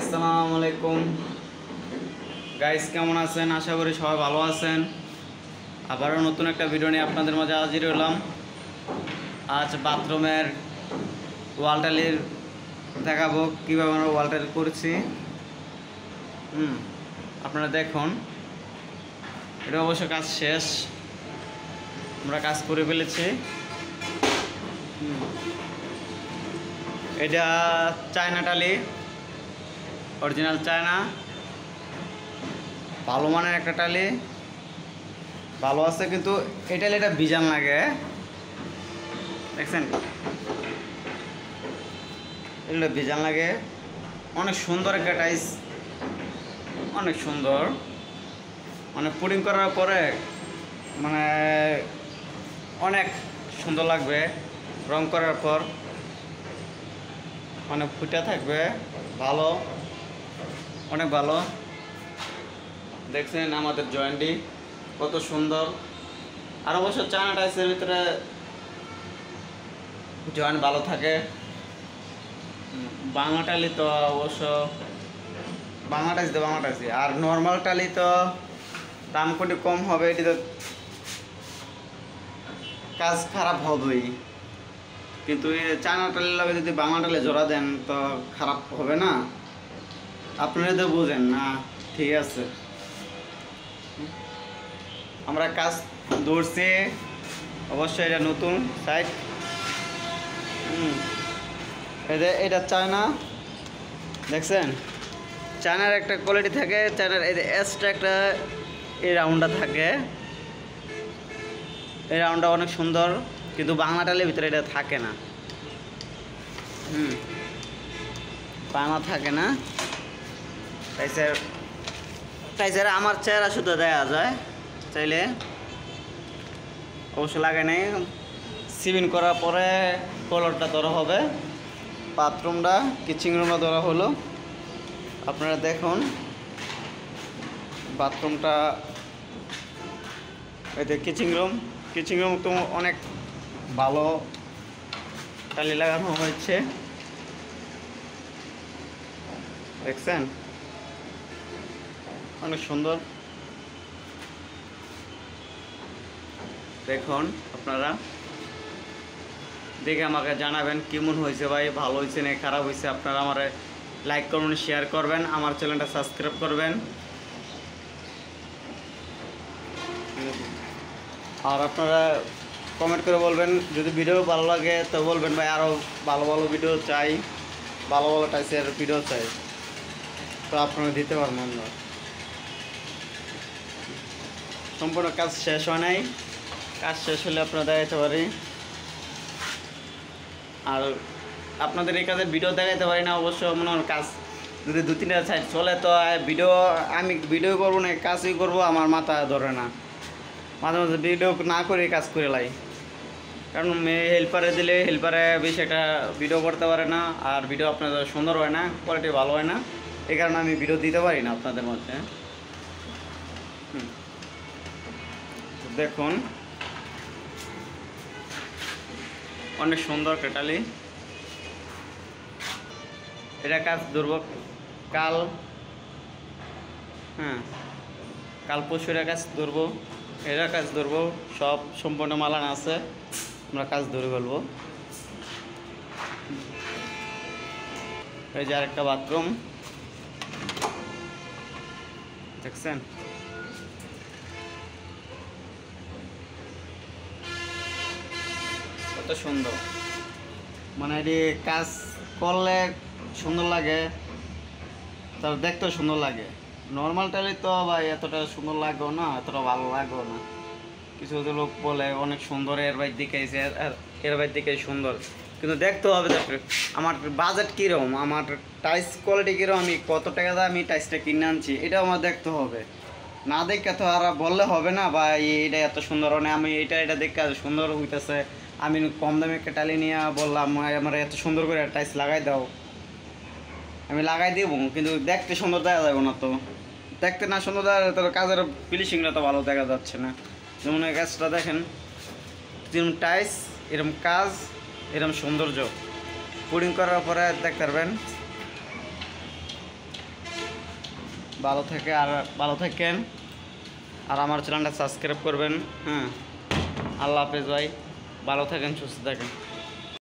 আসসালামু আলাইকুম। গাইস কেমন আছেন? আশা করি সবাই ভালো আছেন। আবারও নতুন একটা ভিডিও নিয়ে আপনাদের মাঝে হাজির হলাম। আজ বাথরুমের ওয়াল ওয়ালটালির দেখাবো, কীভাবে আমরা ওয়াল ওয়ালটালি করছি। হুম, আপনারা দেখুন। এটা অবশ্য কাজ শেষ। আমরা কাজ করে ফেলেছি। এটা চায়না টালি। Original China. ভালো মানের একটা টালি। ভালো আছে কিন্তু এই টালিটা বিজান লাগে। দেখছেন? এগুলো বিজান লাগে। অনেক সুন্দর একটা টাইস। অনেক সুন্দর। মানে পুডিং করার পরে মানে অনেক সুন্দর লাগবে। রং করার পর। মানে ফুটে থাকবে। ভালো। অনেক ভালো। দেখছেন আমাদের জয়েন্টটি, কত সুন্দর। আর অবশ্য চায়না টাইসের ভিতরে জয়েন্ট ভালো থাকে। বাংলা টালি তো অবশ্য, বাংলা টাইস তো বাংলা টাইসই আর নর্মাল টালি তো দাম কোটি কম হবে, এটি তো কাজ খারাপ হবেই। কিন্তু চায়না টালির লগে যদি বাংলা টালে জোড়া দেন, তো খারাপ হবে না। আপনারা তো বুঝেন, না, ঠিক আছে। আমরা কাজ ধরছি, অবশ্যই এটা নতুন সাইট এটা এটা চায়না, দেখছেন? চায়নার একটা কোয়ালিটি থাকে, চায়নার এই এসটা একটা এই রাউন্ডটা থাকে। এই রাউন্ডটা অনেক সুন্দর, কিন্তু বাংলা টালের ভিতরে এটা থাকে না। হুম, বাংলা থাকে না। তাই স্যার আমার চেহারা শুধু দেওয়া যায়। চাইলে অবশ্য লাগে নেই। সিভিন করার পরে কলরটা ধরা হবে। বাথরুমটা কিচিং রুমটা ধরা হলো। আপনারা দেখুন বাথরুমটা এতে কিচিং রুম কিচিং রুম তো অনেক ভালো টালি লাগানো হয়েছে। দেখছেন? অনেক সুন্দর। দেখুন, আপনারা দেখে আমাকে জানাবেন কেমন হয়েছে ভাই, ভালো হয়েছে না খারাপ হয়েছে। আপনারা আমার লাইক করবেন শেয়ার করবেন, আমার চ্যানেলটা সাবস্ক্রাইব করবেন। আর আপনারা কমেন্ট করে বলবেন, যদি ভিডিও ভালো লাগে, তো বলবেন ভাই আরও ভালো ভালো ভিডিও চাই, ভালো ভালো টাইপের ভিডিও চাই। তো আপনারা দিতে পারবেন আমরা সম্পূর্ণ কাজ শেষ হয় নাই। কাজ শেষ হলে আপনারা দেখাতে পারি। আর আপনাদের এই কাজের ভিডিও দেখাতে পারি না অবশ্য মনে হয় কাজ যদি দু, তিনটা সাইড চলে তো ভিডিও আমি ভিডিও করব না, কাজই করব, আমার মাথা ধরে না। মাঝে মাঝে ভিডিও না করে কাজ করে লাই। কারণ মেয়ে হেল্পারে দিলে হেল্পারে বেশি একটা ভিডিও করতে পারে না, আর ভিডিও আপনাদের সুন্দর হয় না কোয়ালিটি ভালো হয় না। এই কারণে আমি ভিডিও দিতে পারি না আপনাদের মধ্যে। হুম। দেখুন। অনেক সুন্দর কেটালি। এটা কাজ ধরব কাল হ্যাঁ কাল এটা কাজ ধরবো এরা কাজ ধরবো সব সম্পূর্ণ মালান আছে। আমরা কাজ ধরে ফেলব। এই যে আরেকটা বাথরুম। দেখছেন? কত সুন্দর। মানে এটি কাজ করলে সুন্দর লাগে তার দেখতেও সুন্দর লাগে। নর্মাল টাইলে তো ভাই এতটা সুন্দর লাগেও না, এতটা ভালো লাগেও না। কিছু কিছু লোক বলে অনেক সুন্দর, এর বাইর দিকে এসে এর- বাইর দিকে সুন্দর। কিন্তু দেখতে হবে তো একটু। আমার বাজেট কীরকম, আমার টাইস কোয়ালিটি কীরকম, আমি কত টাকা দিয়ে আমি টাইসটা কিনে আনছি, এটাও আমার দেখতে হবে। না দেখে তো আর বললে হবে না বা এটা এত সুন্দর মানে আমি এটা এটা দেখে সুন্দর হইতেছে। আমি কম দামে একটা টালি নিয়ে বললাম আমার এত সুন্দর করে টাইস লাগাই দাও। আমি লাগাই দিব, কিন্তু দেখতে সুন্দর দেখা যাবে না তো। দেখতে না সুন্দর দেখা তবে কাজের ফিনিশিংটা তো ভালো দেখা যাচ্ছে না। যেমন এই কাজটা দেখেন, যেরকম টাইস এরকম কাজ, এরকম সৌন্দর্য। পুডিং করার পরে দেখতে পারবেন, ভালো থাকে আর ভালো থাকেন। আর আমার চ্যানেলটা সাবস্ক্রাইব করবেন হ্যাঁ। আল্লাহ হাফেজ ভাই। ভালো থাকেন সুস্থ থাকেন